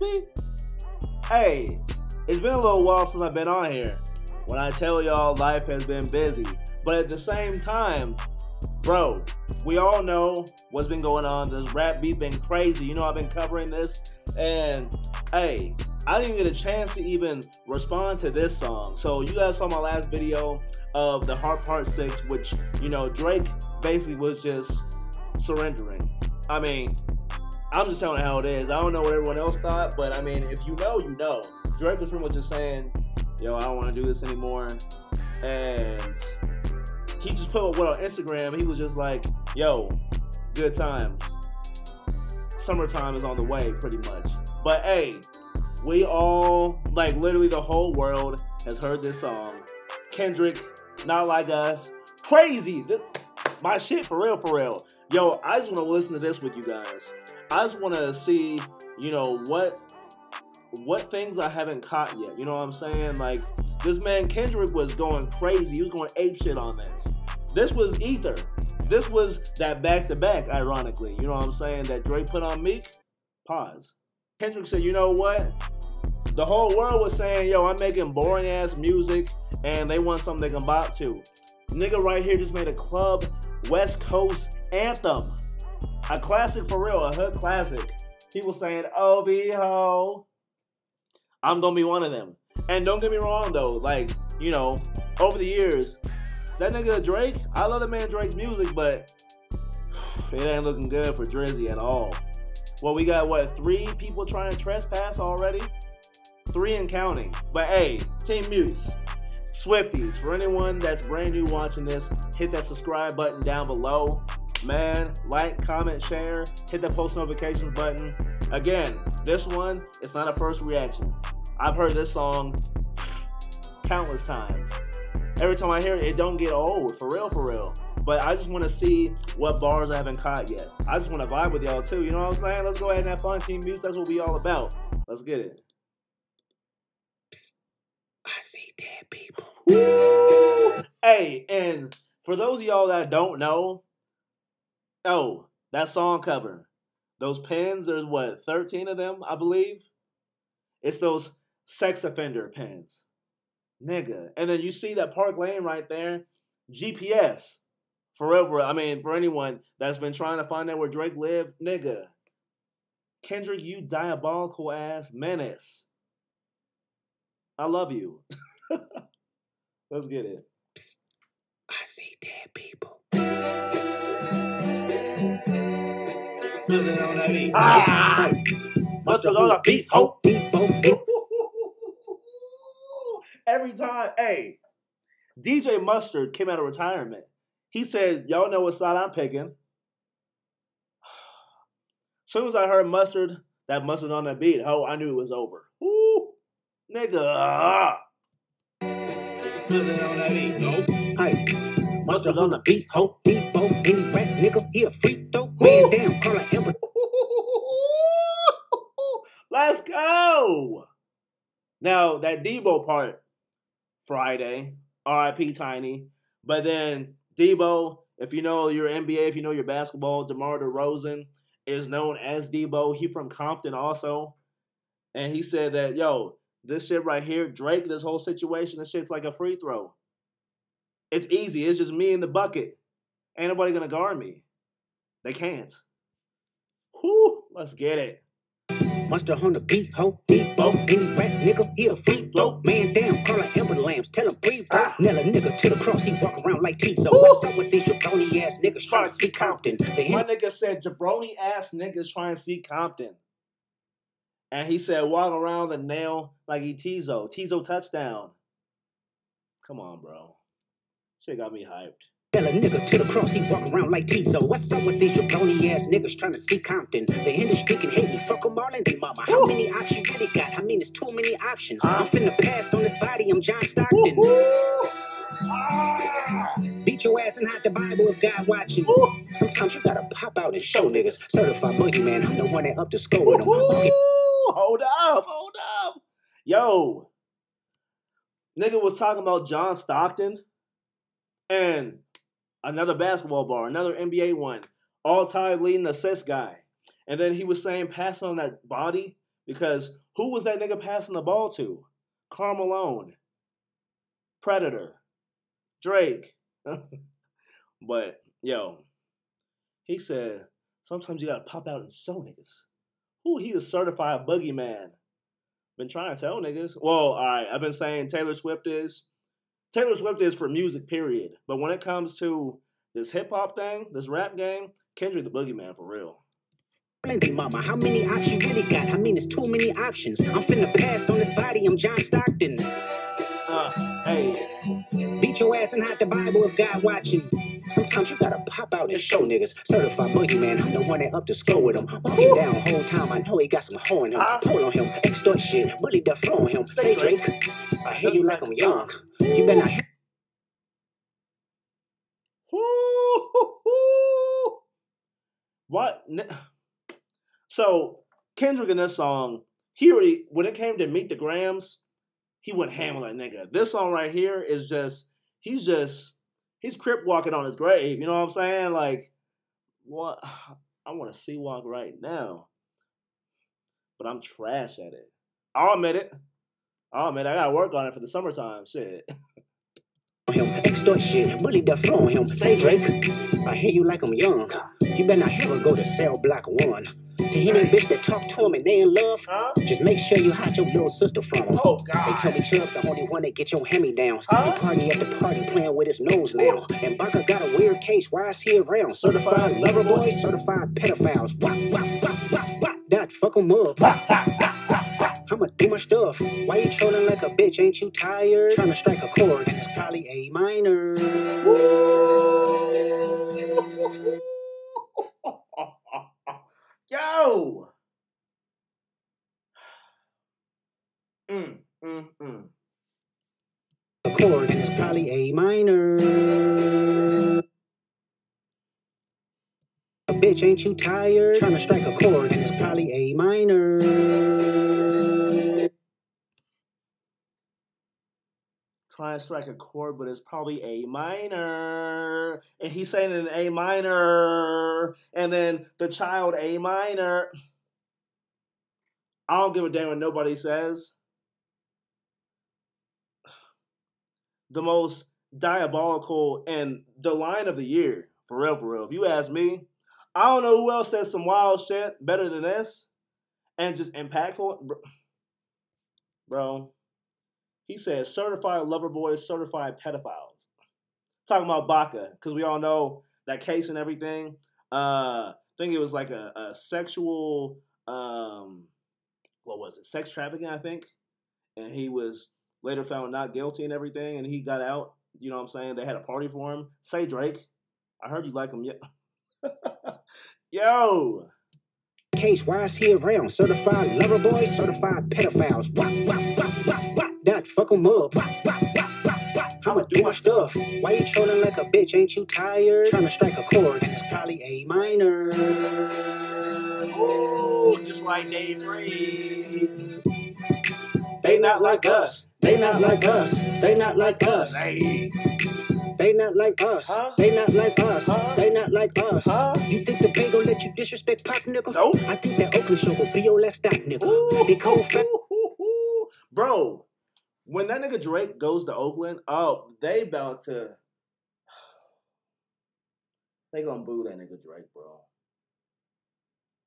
me? Hey, it's been a little while since I've been on here. When I tell y'all life has been busy. But at the same time, bro, we all know what's been going on. This rap beat been crazy. You know I've been covering this. And hey, I didn't get a chance to even respond to this song. So you guys saw my last video of the Heart Part 6, which, you know, Drake basically was just surrendering. I mean, I'm just telling how it is. I don't know what everyone else thought, but I mean, if you know, you know. Drake was pretty much just saying, yo, I don't want to do this anymore. And he just put what on Instagram. He was just like, yo, good times. Summertime is on the way, pretty much. But hey, we all, like literally the whole world has heard this song. Kendrick, Not Like Us, crazy. This, my shit for real, for real. Yo, I just want to listen to this with you guys. I just want to see, you know, what what things I haven't caught yet. You know what I'm saying? Like this man Kendrick was going crazy. He was going ape shit on this. This was Ether. This was that back to back, ironically. You know what I'm saying? That Drake put on Meek. Pause. Kendrick said, you know what? The whole world was saying, yo, I'm making boring ass music and they want something they can bop to. Nigga right here just made a club West Coast anthem. A classic for real, a hood classic. People saying, oh, ho. I'm gonna be one of them. And don't get me wrong though, like, you know, over the years, that nigga Drake, I love the man Drake's music, but it ain't looking good for Drizzy at all. Well, we got what, three people trying to trespass already? Three and counting. But hey, Team Muse, Swifties, for anyone that's brand new watching this, hit that subscribe button down below. Man, like, comment, share, hit that post notifications button. Again, this one, it's not a first reaction. I've heard this song countless times. Every time I hear it, it don't get old, for real, for real. But I just want to see what bars I haven't caught yet. I just want to vibe with y'all too. You know what I'm saying? Let's go ahead and have fun, Team Muse. That's what we all about. Let's get it. Psst. I see dead people. Woo! Hey, and for those of y'all that don't know, oh, that song cover, those pins, there's what, 13 of them, I believe? It's those sex offender pins. Nigga. And then you see that Park Lane right there. GPS. Forever. I mean, for anyone that's been trying to find out where Drake lived, nigga. Kendrick, you diabolical ass menace. I love you. Let's get it. Psst. I see dead people. Ah! Mustard on the beat, hope. Every time, hey, DJ Mustard came out of retirement. He said, Y'all know what side I'm picking. soon as I heard Mustard, that Mustard on that beat, oh, I knew it was over. Ooh, nigga. Mustard on the beat, no. Hey, on the beat, ho, beat, bo, any rap nigga, he a free throw. Man down, call a. Let's go. Now, that Debo part, Friday, RIP Tiny. But then Debo, if you know your NBA, if you know your basketball, DeMar DeRozan is known as Debo. He from Compton also. And he said that, yo, this shit right here, Drake, this whole situation, this shit's like a free throw. It's easy. It's just me in the bucket. Ain't nobody gonna guard me. They can't. Whew, let's get it. Monster on the beat, ho, beat, bo, any rap nigga, he a free throw. Man down, call her Amber Lambs, tell him breathe, ah. Nail a nigga to the cross, he walk around like Tizo. What's up with these jabroni ass niggas trying to see Compton? My nigga said jabroni ass niggas trying to see Compton. And he said walk around the nail like he Tizo. Tizo touchdown. Come on, bro. Shit got me hyped. Tell a nigga to the cross, he walk around like Tizo. What's up with these jabroni ass niggas trying to see Compton? The industry can hate me, fuck them all and they mama. How Ooh. many options really got? I mean, it's too many options. Uh. I'm finna pass on this body, I'm John Stockton. Ah. Beat your ass and hide the Bible if God watching. Ooh. Sometimes you gotta pop out and show niggas. Certified boogeyman, I'm the one that up to score with them. Okay. Hold up, hold up. Yo, nigga was talking about John Stockton and another basketball bar, another NBA one, all time leading assist guy. And then he was saying passing on that body because who was that nigga passing the ball to? Karl Malone, Predator, Drake. but yo, he said sometimes you gotta pop out and show niggas. Who he a certified boogeyman. Been trying to tell niggas. Well, right, I've been saying Taylor Swift is. Taylor Swift is for music, period. But when it comes to this hip hop thing, this rap game, Kendrick the boogeyman for real. Plenty, mama. How many options really got? I mean, it's too many options. I'm finna pass on this body. I'm John Stockton. Uh, hey. Your ass and hide the Bible if God watching. Sometimes you gotta pop out and show niggas. Certified boogeyman, I'm the one that up to score with him. Walking down whole time, I know he got some hoe in him. Ah. Pull on him, extort shit, bully the flow on him. Say Drake, I hear you like I'm young. You better not. What? So Kendrick in this song, he already when it came to Meet the Grams, he went ham on that nigga. This song right here is just he's just he's crip walking on his grave. You know what I'm saying? Like what? I want to see walk right now, but I'm trash at it. I'll admit it. I'll admit it. I gotta work on it for the summertime. Shit. him, extort shit, bully the on him. Say Drake, I hear you like I'm young. You better not ever go to cell block one. To any bitch that talk to him and they in love, Huh? just make sure you hide your little sister from him. Oh They tell me Chubb's the only one that get your me downs. Huh? He party at the party playing with his nose now. And Baka got a weird case. Why is he around? Certified lover boy, certified pedophiles. Wah, wah, wah, wah, wah. That fuck 'em up. I'ma do my stuff. Why you trolling like a bitch? Ain't you tired? Trying to strike a chord, and it's probably A minor. Yo. Mm, mm, mm. A chord, it's probably A minor. A bitch, ain't you tired? Trying to strike a chord, and it's probably A minor. Trying to strike a chord, but it's probably A minor. And he's saying in A minor. And then the child A minor. I don't give a damn what nobody says. The most diabolical and the line of the year. For real, for real. If you ask me, I don't know who else says some wild shit better than this and just impactful. Bro he said certified lover boys, certified pedophiles. Talking about Baca, because we all know that case and everything. Uh, I think it was like a, a sexual, um, what was it? Sex trafficking, I think. And he was later found not guilty and everything, and he got out. You know what I'm saying? They had a party for him. Say Drake, I heard you like him. Yeah. Yo, Case, why is he around? Certified lover boys, certified pedophiles. Wah, wah. That fuck 'em up. I'ma do my stuff. Why you trolling like a bitch? Ain't you tired? Trying to strike a chord, and it's probably A minor. Ooh, just like Dave Reed. They not like us. They not like us. They not like us. Hey, They not like us. Huh? They not like us. Huh? They not like us. huh? You think the Bay gon' let you disrespect Pop, nigga? Nope. I think that Oakland show will be your last stop, nigga. Ooh, They cold fat. Bro, when that nigga Drake goes to Oakland, oh, they about to. They gonna boo that nigga Drake, bro.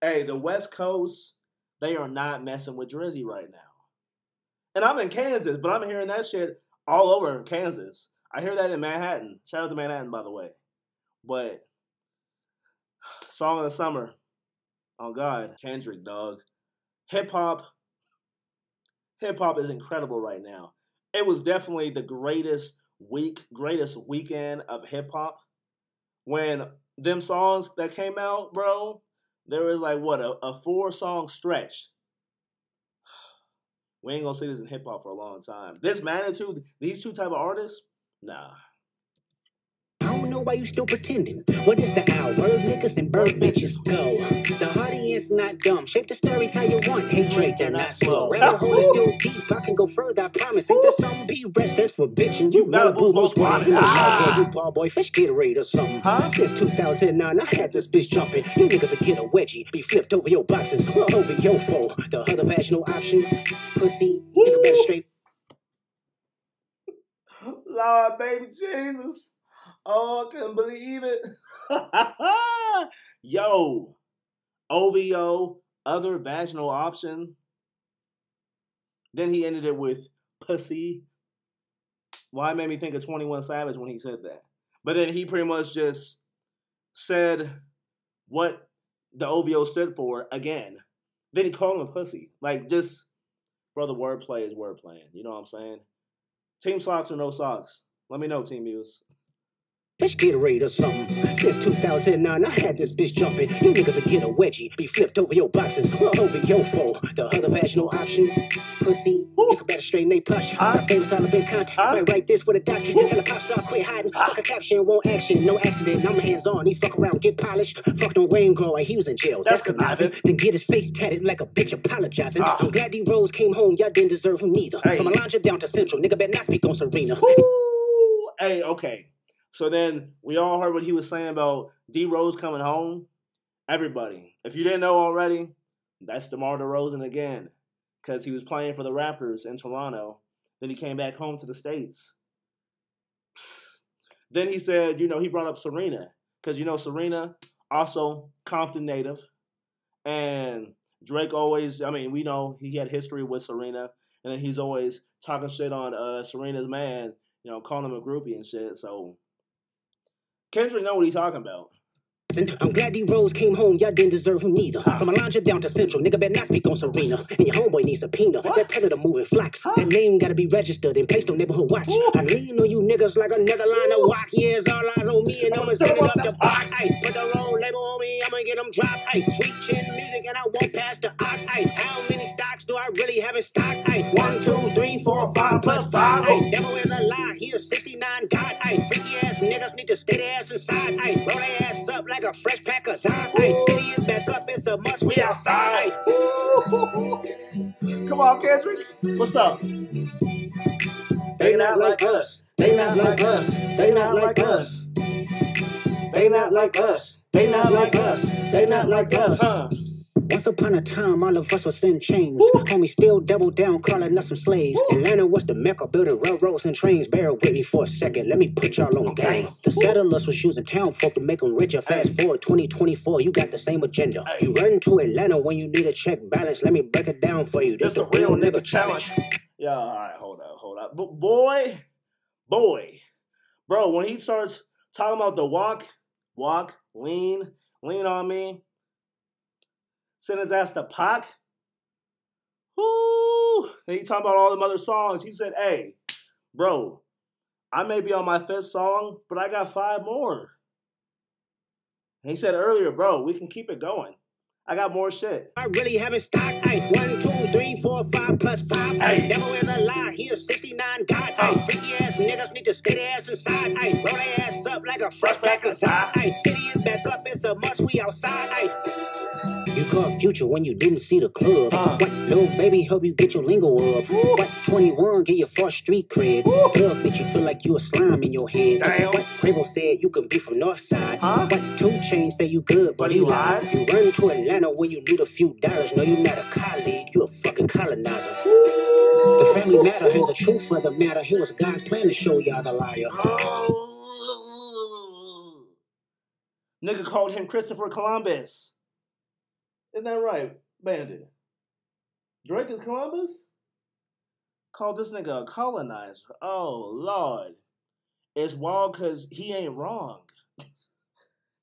Hey, the West Coast, they are not messing with Drizzy right now. And I'm in Kansas, but I'm hearing that shit all over Kansas. I hear that in Manhattan. Shout out to Manhattan, by the way. But song of the summer. Oh God, Kendrick, dog. Hip hop. Hip hop is incredible right now. It was definitely the greatest week, greatest weekend of hip hop. When them songs that came out, bro, there was like what a, a four song stretch. We ain't gonna see this in hip hop for a long time. This magnitude, these two type of artists, nah. Know why you still pretending. What is the hour? Word niggas and bird bitches go. The audience not dumb. Shape the stories how you want. Hey Drake, they're not slow. Rabbit hole is still deep. I can go further, I promise. Ain't there some be rest that's for bitching? You Malibu's most wanted. You Ah. you ball boy, fish get Gatorade or something. Huh? Since 2009, I had this bitch jumping. You niggas will get a wedgie. Be flipped over your boxes. Well, over your foe. The other vaginal option. Pussy. Nigga better straight. Lord, baby Jesus. Oh, I couldn't believe it. Yo, OVO, other vaginal option. Then he ended it with pussy. Why well, made me think of 21 Savage when he said that. But then he pretty much just said what the OVO stood for again. Then he called him a pussy. Like, just, bro, the wordplay is wordplay. You know what I'm saying? Team socks or no socks? Let me know, Team Muse. Fish Gatorade or something. Since 2009, I had this bitch jumping. You niggas will get a wedgie. Be flipped over your boxes. Well, over your foe. The other vaginal option. Pussy. Nigga better straighten they plush. Huh? My famous all up in contact. Huh? Might write this with a doctor. Tell a pop star quit hiding. Fuck a caption, won't action. No accident. I'm hands on. He fuck around, get polished. Fuck no Wayne Grow. He was in jail. That's That's conniving. Then get his face tatted like a bitch apologizing. Ah. I'm glad D Rose came home. Y'all didn't deserve him neither. Hey. From Alondra down to Central. Nigga better not speak on Serena. Woo! Hey, okay. So then we all heard what he was saying about D Rose coming home. Everybody, if you didn't know already, that's DeMar DeRozan again. Because he was playing for the Raptors in Toronto. Then he came back home to the States. Then he said, you know, he brought up Serena. Because, you know, Serena, also Compton native. And Drake always, I mean, we know he had history with Serena. And then he's always talking shit on uh, Serena's man, you know, calling him a groupie and shit. So Kendrick know what he's talking about. I'm glad D Rose came home, y'all didn't deserve him neither. From Alondra down to Central, nigga better not speak on Serena. And your homeboy needs a subpoena. That predator moving flocks. That name gotta be registered and placed on neighborhood watch. I lean on you niggas like another line of walk. Yeah, it's all eyes on me and I'ma send it up the pot. Ay, put the roll label on me, I'ma get them dropped. Ay, sweet chin music and I won't pass the ox. Ay, how many stocks do I really have in stock? Ay, one, two, three, four, five plus five. Ay, of Zod. City is back up, it's a must, we outside. Come on, Kendrick. What's up? They not like us. They not like us. They not like us. They not like us. They not like us. They not like us. Huh. Once upon a time, all of us was in chains. Homie still double down, calling us some slaves. Atlanta was the mecca, building railroads and trains. Bear with me for a second, let me put y'all on game. The settlers was using town folk to make them richer. Fast forward 2024, you got the same agenda. You run to Atlanta when you need a check balance. Let me break it down for you. This the the real nigga challenge. Yeah, all right, hold up, hold up. But boy, boy, bro, when he starts talking about the walk, walk, lean, lean on me, send his ass to Pac. Whoo! And he talking about all the other songs. He said, "Hey, bro, I may be on my fifth song, but I got five more." And he said earlier, bro, we can keep it going. I got more shit. I really haven't stopped. Ay, one, two, three, four, five plus five. Ay, devil is a lie. Here's 69 God. Ay, freaky ass niggas need to stay their ass inside. Ay, roll their ass up like a fresh pack of. Ay, city is back up. It's a must. We outside. Ay. You caught future when you didn't see the club. Uh. What little baby help you get your lingo up? What 21 get your first street cred? Plug make you feel like you a slime in your head. Damn. What Quavo said you can be from North Side. Huh? What Two Chains say you good, but But he he lied. lied. You run to Atlanta where you need a few dollars. No, you're not a colleague, you a fucking colonizer. The family matter and the truth of the matter. Here was God's plan to show y'all the liar. Nigga called him Christopher Columbus. Isn't that right, Bandit? Drake is Columbus? Called this nigga a colonizer. Oh, Lord. It's wild because he ain't wrong.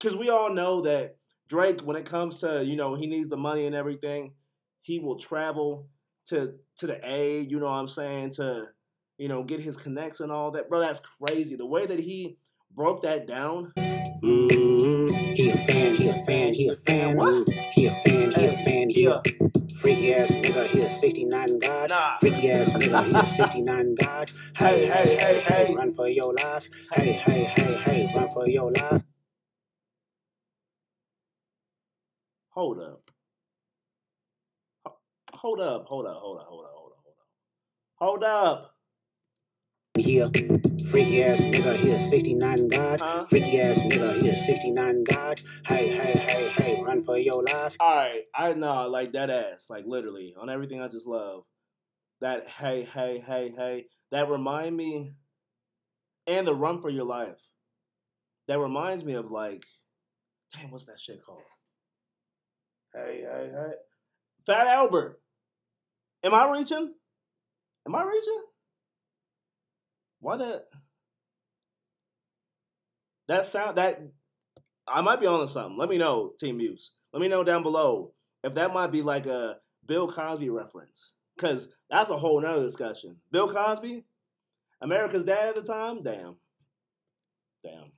Because we all know that Drake, when it comes to, you know, he needs the money and everything, he will travel to to the A, you know what I'm saying, to, you know, get his connects and all that. Bro, that's crazy. The way that he broke that down. Mm-hmm. He a fan, he a fan, he a fan. What? He a fan, he a fan, he a freaky ass nigga. He a 69 God. Nah. Freaky ass nigga, he a 69 God. Hey, hey, hey, hey. Run for your life. Hey, hey, hey, hey, run for for your life. Hold up. Hold up, hold up, hold up, hold up, hold up, hold up. Hold up. Here, freaky ass nigga, here 69 God. Huh? Freaky ass nigga, here 69 God. Hey, hey, hey, hey, run for your life. Alright, I know, like that ass, like literally, on everything I just love. That hey, hey, hey, hey, that remind me, and the run for your life. That reminds me of like, damn, what's that shit called? Hey, hey, hey. Fat Albert. Am I reaching? Am I reaching? Why that? That sound that I might be on to something. Let me know, Team Muse. Let me know down below if that might be like a Bill Cosby reference. Cause that's a whole nother discussion. Bill Cosby, America's dad at the time. Damn, damn.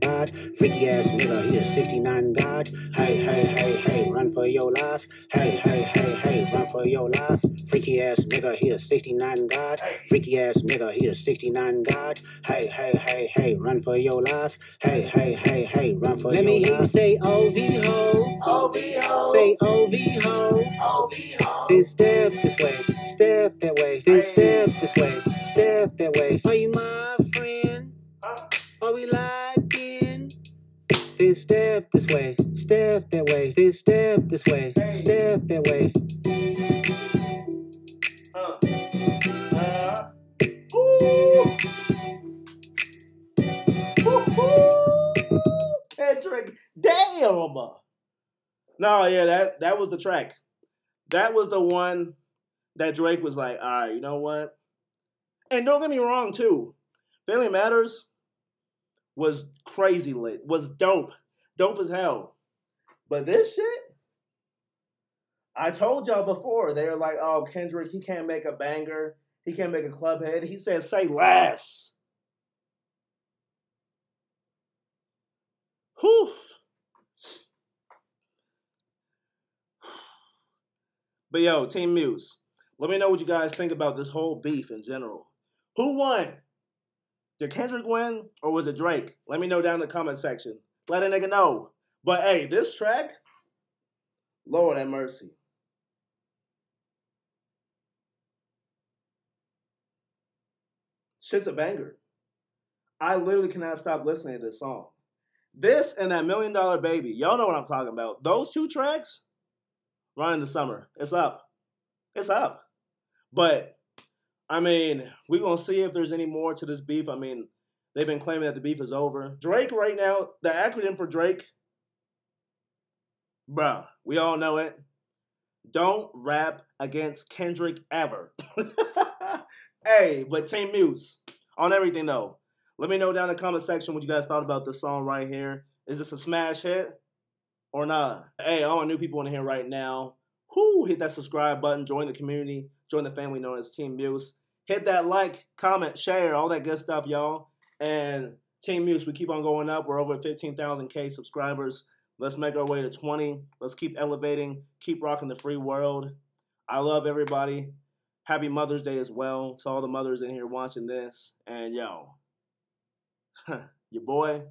God, freaky ass nigga, here 69 God. Hey, hey, hey, hey, run for your life. Hey, hey, hey, hey, run for your life. Freaky ass nigga, here 69 God. Freaky ass nigga, here 69 God. Hey, hey, hey, hey, run for your life. Hey, hey, hey, hey, run for Let your me hear you say OV ho. OVO. Say OV ho. OVO. Then step this way, step that way. Then step this way, step that way. Are you my step this way, step that way. Then step this way, step that way. Uh, uh, ooh. Woo-hoo. Kendrick, damn. No, yeah, that that was the track. That was the one that Drake was like, all right, you know what? And don't get me wrong, too. Family Matters was crazy lit, was dope, dope as hell. But this shit, I told y'all before, they were like, oh, Kendrick, he can't make a banger. He can't make a club head. He said, say less. Whew. But yo, Team Muse, let me know what you guys think about this whole beef in general. Who won? Did Kendrick win or was it Drake? Let me know down in the comment section. Let a nigga know. But hey, this track, Lord have mercy. Shit's a banger. I literally cannot stop listening to this song. This and that Million Dollar Baby, y'all know what I'm talking about. Those two tracks, running the summer. It's up. It's up. But I mean, we're gonna see if there's any more to this beef. I mean, they've been claiming that the beef is over. Drake right now, the acronym for Drake, bruh, we all know it. Don't rap against Kendrick ever. hey, but Team Muse on everything though. Let me know down in the comment section what you guys thought about this song right here. Is this a smash hit or not? Hey, all my new people in here right now. Whoo, hit that subscribe button, join the community, join the family known as Team Muse. Hit that like, comment, share, all that good stuff, y'all. And Team Muse, we keep on going up. We're over 15,000K subscribers. Let's make our way to 20. Let's keep elevating, keep rocking the free world. I love everybody. Happy Mother's Day as well to all the mothers in here watching this. And yo, your boy,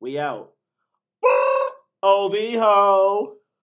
we out. OV ho.